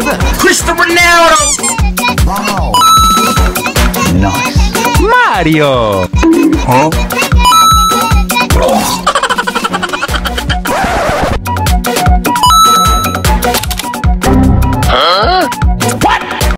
over. Cristiano Ronaldo! Wow. Nice. Mario! Huh?